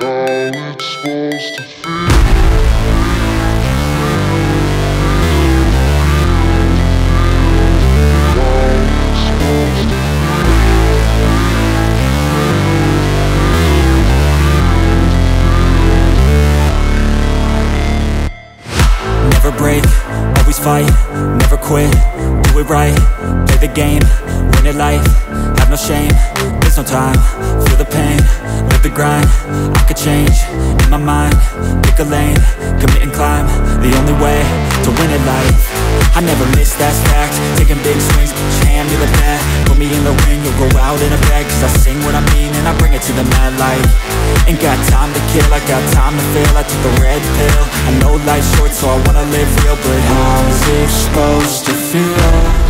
Never break, always fight, never quit, do it right, play the game, I took the red pill, I know life's short so I wanna live real, but how's it supposed to feel?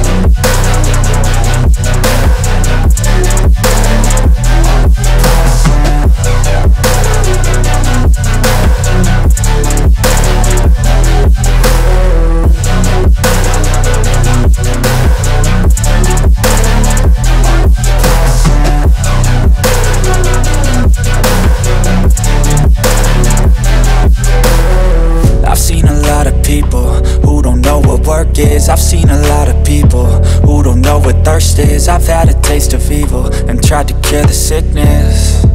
is. I've seen a lot of people who don't know what thirst is. I've had a taste of evil and tried to cure the sickness.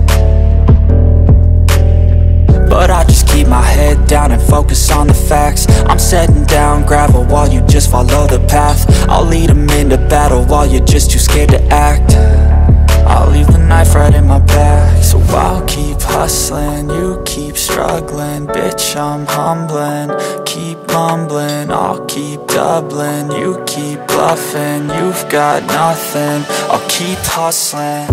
But I just keep my head down and focus on the facts. I'm setting down gravel while you just follow the path. I'll lead 'em into battle while you're just too scared to act I'll leave the knife right in my back So I'll keep hustling, you keep struggling Bitch, I'm humbling, keep mumbling I'll keep doubling, you keep bluffing You've got nothing, I'll keep hustling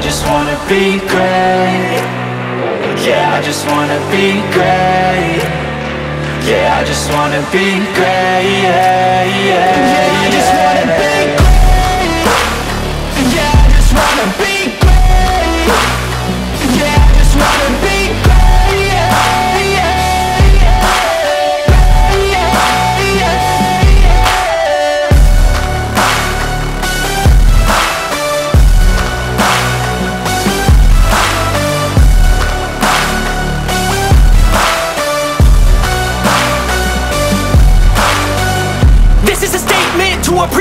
I just wanna be great. Yeah, I just wanna be great. Yeah, I just wanna be great. Yeah, yeah, Yeah, I just wanna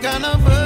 some kind of